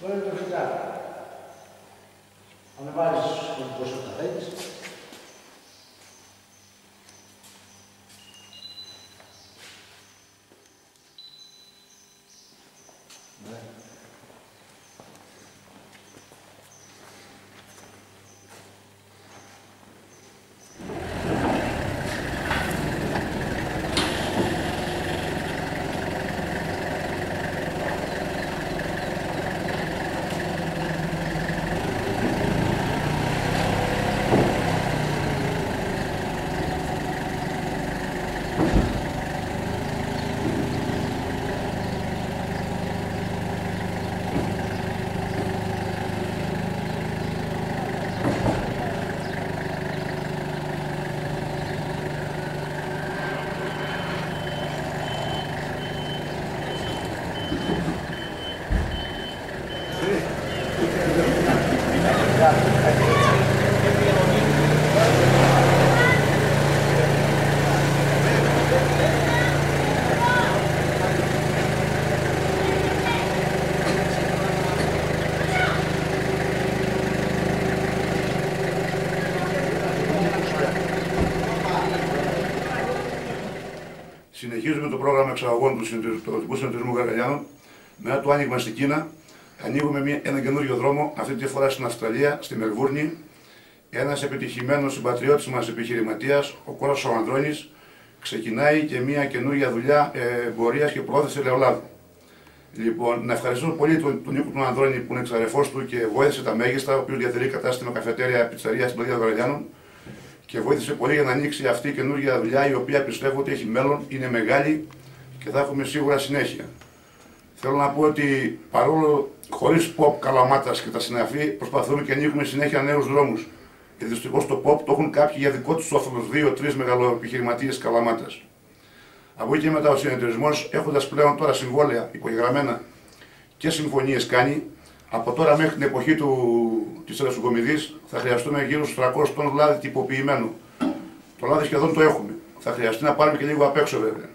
Τώρα είναι το φεγγάρι. Ανεβάζεις τον πόσο θα θέλεις. Ναι. Συνεχίζουμε το πρόγραμμα εξαγωγών του Συνεταιριστικού Συνεταιρισμού Γαργαλιάνων. Μετά το άνοιγμα στην Κίνα, ανοίγουμε μια, ένα καινούριο δρόμο, αυτή τη φορά στην Αυστραλία, στη Μελβούρνη. Ένας επιτυχημένος συμπατριώτης μας επιχειρηματίας, ο Κόρας Ανδρώνης, ξεκινάει και μια καινούργια δουλειά ε, εμπορίας και πρόθεση ελαιολάδου. Λοιπόν, να ευχαριστώ πολύ τον, τον Νίκο του Ανδρώνη που είναι εξαρεφός του και βοήθησε τα μέγιστα, ο οποίος διατηρεί κατάστημα καφετέρια πιτσαρία στην Πλατεία Γαργαλιάνων και βοήθησε πολύ για να ανοίξει αυτή η καινούργια δουλειά η οποία πιστεύω ότι έχει μέλλον, είναι μεγάλη και θα έχουμε σίγουρα συνέχεια. Θέλω να πω ότι παρόλο χωρίς pop καλαμάτας και τα συναφή, προσπαθούμε και ανοίγουμε συνέχεια νέους δρόμους. Και δυστυχώς το pop το έχουν κάποιοι για δικό τους όφελος, δύο-τρει μεγαλοεπιχειρηματίες καλαμάτας. Από εκεί και μετά ο συνεταιρισμός, έχοντας πλέον τώρα συμβόλαια υπογεγραμμένα και συμφωνίες κάνει, από τώρα μέχρι την εποχή του, της Ρεσουκομιδής θα χρειαστούμε γύρω στους 300 τόνους λάδι τυποποιημένο. Το λάδι σχεδόν το έχουμε. Θα χρειαστεί να πάρουμε και λίγο απ' έξω βέβαια.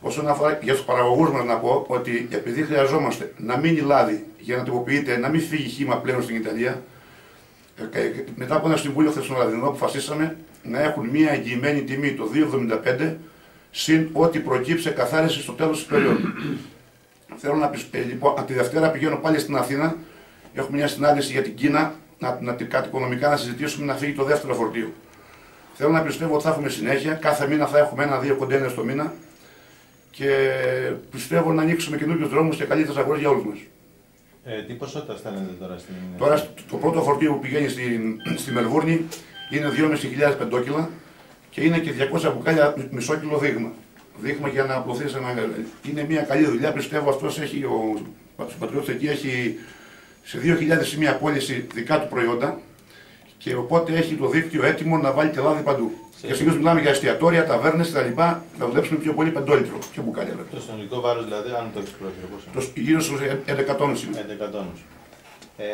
Όσον αφορά για τους παραγωγούς μας, να πω ότι επειδή χρειαζόμαστε να μείνει λάδι για να τυποποιείται, να μην φύγει χήμα πλέον στην Ιταλία, ε, μετά από ένα συμβούλιο χθεσινό αποφασίσαμε να έχουν μια εγγυημένη τιμή το 2,75 συν ό,τι προκύψε καθάριση στο τέλος της περίοδου. Θέλω να πει, ε, λοιπόν, από τη Δευτέρα πηγαίνω πάλι στην Αθήνα. Έχουμε μια συνάντηση για την Κίνα, να, να, κάτι οικονομικά να συζητήσουμε να φύγει το δεύτερο φορτίο. Θέλω να πιστεύω ότι θα έχουμε συνέχεια. Κάθε μήνα θα έχουμε ένα-δύο κοντένερ το μήνα και πιστεύω να ανοίξουμε καινούριους δρόμους και καλύτερες αγορές για όλους μας. Ε, τι ποσότητα στέλνετε τώρα στην. Τώρα το πρώτο φορτίο που πηγαίνει στη, στη Μελβούρνη είναι 2.500 πεντόκιλα και είναι και 200 μπουκάλια μισό κιλό δείγμα δείγμα για να απλωθεί σε ένα. Είναι μια καλή δουλειά. Πιστεύω αυτός έχει. Ο πατριώτης εκεί έχει σε 2.000 σημεία πώληση δικά του προϊόντα και οπότε έχει το δίκτυο έτοιμο να βάλει και λάδι παντού. Και συνήθω μιλάμε για εστιατόρια, ταβέρνες κτλ. Να δουλέψουμε πιο πολύ πεντόλιτρο, πιο μπουκάλια. Το συνολικό βάρος δηλαδή, αν το έχει πρόχειρο, Το γύρω στους 11 τόνου είναι. 11 τόνου. Ε,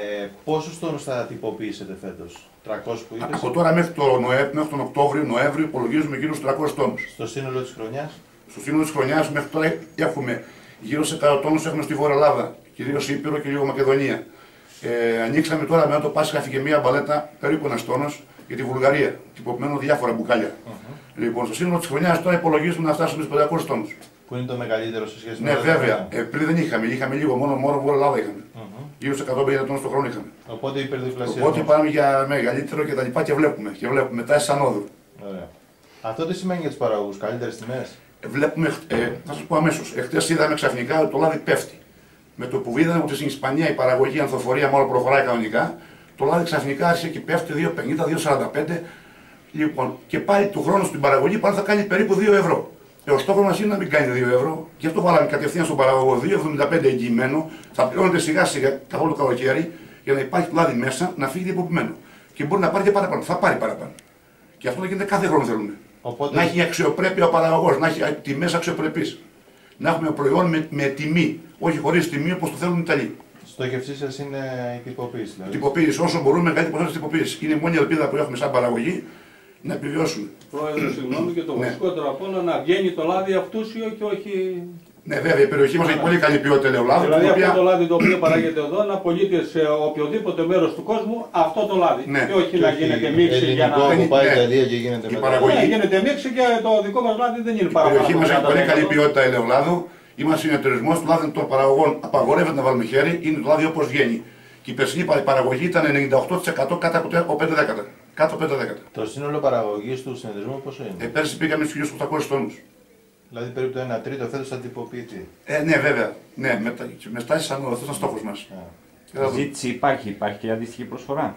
Πόσους τόνους θα τυποποιήσετε φέτος, 300 που είπες; Από τώρα μέχρι, το μέχρι τον Οκτώβριο, Νοέμβριο υπολογίζουμε γύρω στους 300 τόνους. Στο σύνολο της χρονιάς; Στο σύνολο της χρονιάς μέχρι τώρα έχουμε γύρω σε 100 τόνους έχουμε στη Βόρεια Ελλάδα, κυρίως Ήπειρο και λίγο Μακεδονία. Ε, ανοίξαμε τώρα μετά το Πάσχα και μία μπαλέτα περίπου ένας τόνος για τη Βουλγαρία. Τυποποιημένο διάφορα μπουκάλια. Uh -huh. Λοιπόν, στο σύνολο της χρονιάς τώρα υπολογίζουμε να φτάσουμε στους 500 τόνους. Που είναι το μεγαλύτερο σε σχέση με Ναι, βέβαια. Ε, πριν δεν είχαμε, είχαμε λίγο, μόνο μόνο Βόρεια Ελλάδα είχαμε. Uh -huh. Γύρω σε 150 τόνους το χρόνο είχαμε. Οπότε υπερδιφλασία. Οπότε πάμε για μεγαλύτερο και τα λοιπά και βλέπουμε. Και βλέπουμε μετά σαν όδου. Αυτό τι σημαίνει για τους παραγωγούς, καλύτερες τιμές; Βλέπουμε, ε, θα σας πω αμέσως, εχθές είδαμε ξαφνικά ότι το λάδι πέφτει. Με το που είδαμε ότι στην Ισπανία η παραγωγή, η ανθοφορία μάλλον προχωράει κανονικά, το λάδι ξαφνικά άρχισε και πέφτει 2,50-2,45. Λοιπόν, και πάλι του χρόνου στην παραγωγή πάλι θα κάνει περίπου 2 ευρώ. Ε, ο στόχος μας είναι να μην κάνει 2 ευρώ. Γι' αυτό βάλαμε κατευθείαν στον παραγωγό 2,75 εγγυημένο. Θα πληρώνεται σιγά σιγά καθόλου το καλοκαίρι για να υπάρχει λάδι μέσα να φύγει διεποποιημένο. Και μπορεί να πάρει και παραπάνω. Θα πάρει παραπάνω. Και αυτό γίνεται κάθε χρόνο θέλουμε. Οπότε... Να έχει αξιοπρέπεια ο παραγωγός, να έχει τιμές αξιοπρεπείς. Να έχουμε προϊόν με, με τιμή, όχι χωρίς τιμή όπως το θέλουν οι Ιταλοί. Στόχευσή σας είναι η τυποποίηση. Δηλαδή. Τυποποίηση, όσο μπορούμε, κάτι ποσότητα τυποποίηση. Είναι η μόνη ελπίδα που έχουμε σαν παραγωγή να επιβιώσουμε. Πρόεδρε, συγγνώμη και το ναι. βασικότερο από όλα να βγαίνει το λάδι αυτούσιο και όχι Ναι, βέβαια, η περιοχή μας έχει πολύ καλή ποιότητα ελαιολάδου. Δηλαδή την αυτό οποία- το λάδι το οποίο παράγεται εδώ να πωλείται σε οποιοδήποτε μέρος του κόσμου αυτό το λάδι. Ναι. Και όχι να γίνεται μίξη για να. Ελληνικό που πάει Ναι. Ιταλία και γίνεται Η μετά. παραγωγή- Ναι, γίνεται μίξη και το δικό μας λάδι δεν είναι Η παραπάνω. περιοχή μας από έχει πολύ 40%. καλή ποιότητα ελαιολάδου. Είμαστε συνεταιρισμό του λάδι των παραγωγών. Απαγορεύεται να βάλουμε χέρι, είναι το λάδι όπως βγαίνει. Και η περσινή πα- παραγωγή ήταν 98% κάτω από 5 δέκατα. Κάτω από 5 δέκατα. Το σύνολο παραγωγής του συνεταιρισμού πόσο είναι; Ε, πέρσι πήγαμε στους 1.800 τόνους. Δηλαδή περίπου το 1 τρίτο φέτο θα τυποποιηθεί. Ε, ναι, βέβαια. Ναι, μετά, με στάσεις σαν αυτό ήταν στόχος μας. Ζήτηση υπάρχει, υπάρχει και αντίστοιχη προσφορά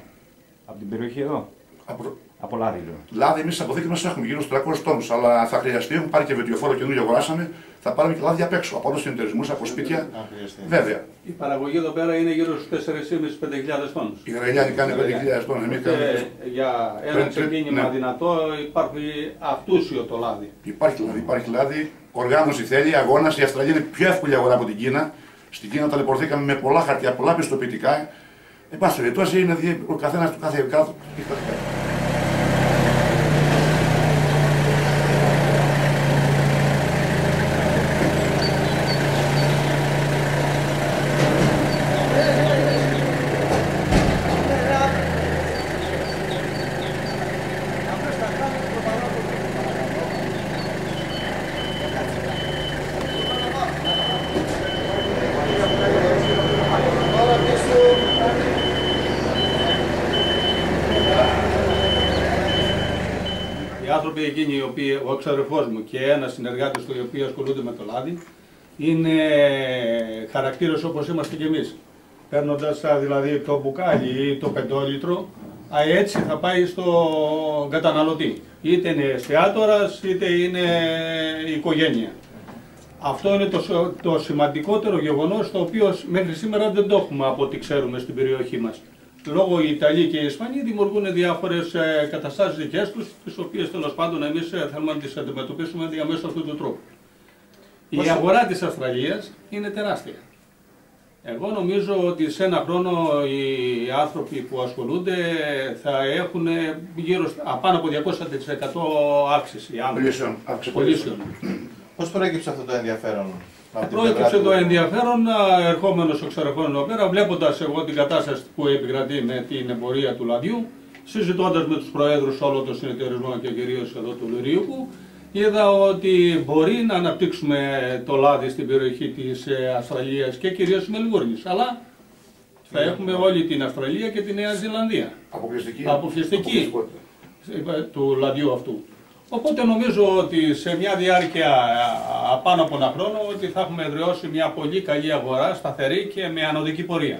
από την περιοχή εδώ. Από λάδι λέω. Λάδι, εμεί αποδείξει μα έχουμε γύρω στου 300 τόνου. Αλλά θα χρειαστεί, έχουμε πάρει και βετιοφόρο καινούργιο αγοράσαμε. Θα πάρουμε και λάδι απ' έξω. Από άλλου συνεταιρισμού, από σπίτια. Αν χρειαστεί. Βέβαια. Η παραγωγή εδώ πέρα είναι γύρω στου 4.500-5.000 τόνου. Η Γρελιάνη κάνει 5.000 τόνου. Εμεί κάνουμε. για ένα Πρέπει- ξεκίνημα ναι. δυνατό υπάρχει αυτούσιο το λάδι. Υπάρχει λάδι, υπάρχει λάδι. Οργάνωση θέλει, αγώνα. Η Αυστραλία είναι πιο εύκολη αγορά από την Κίνα. Στην Κίνα ταλαιπωρηθήκαμε με πολλά χαρτιά, πολλά πιστοποιητικά. Εν πάση περιπτώσει, είναι δι- ο καθένα του κάθε κράτου. έχει τα δικά του. Οι άνθρωποι εκείνοι, οι οποίοι, ο εξαδερφός μου και ένας συνεργάτης του, οι οποίοι ασχολούνται με το λάδι, είναι χαρακτήρες όπως είμαστε κι εμείς. Παίρνοντας α, δηλαδή το μπουκάλι ή το πεντόλιτρο, α, έτσι θα πάει στο καταναλωτή. Είτε είναι εστιατόρας, είτε είναι οικογένεια. Αυτό είναι το, σο- το σημαντικότερο γεγονός το οποίο μέχρι σήμερα δεν το έχουμε από ό,τι ξέρουμε στην περιοχή μας. Λόγω οι Ιταλοί και οι Ισπανοί δημιουργούν διάφορες ε, καταστάσεις δικές τους, τις οποίες τέλος πάντων εμείς ε, θέλουμε να τις αντιμετωπίσουμε διαμέσου αυτού του τρόπου. Η Πόσο- αγορά της Αυστραλίας είναι τεράστια. Εγώ νομίζω ότι σε ένα χρόνο οι άνθρωποι που ασχολούνται θα έχουν γύρω στα, α, πάνω από 200% αύξηση. οι άνθρωποι. Πωλήσεων, αύξηση Πωλήσεων. Πώς προέκυψε αυτό το ενδιαφέρον; Από την Προέκυψε πλευρά το του- ενδιαφέρον ερχόμενος ο ξερεχών εδώ πέρα, βλέποντας εγώ την κατάσταση που επικρατεί με την εμπορία του λαδιού, συζητώντας με τους προέδρους όλων των συνεταιρισμών και κυρίως εδώ του Λυρίουπου, είδα ότι μπορεί να αναπτύξουμε το λάδι στην περιοχή της Αυστραλίας και κυρίως της Μελβούρνης. Αλλά θα έχουμε όλη την Αυστραλία και τη Νέα Ζηλανδία Αποκλειστική. Αποκλειστική. αποκλειστικότητα. του λαδιού αυτού. Οπότε νομίζω ότι σε μια διάρκεια α, πάνω από ένα χρόνο ότι θα έχουμε εδραιώσει μια πολύ καλή αγορά, σταθερή και με ανωδική πορεία.